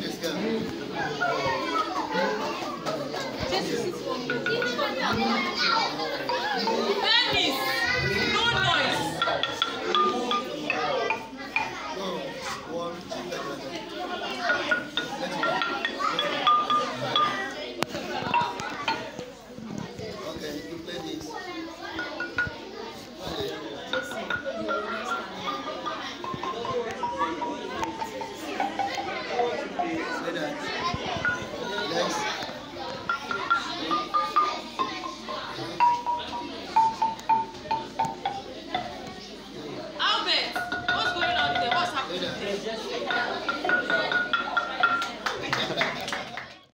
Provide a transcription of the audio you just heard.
this girl. Just sit.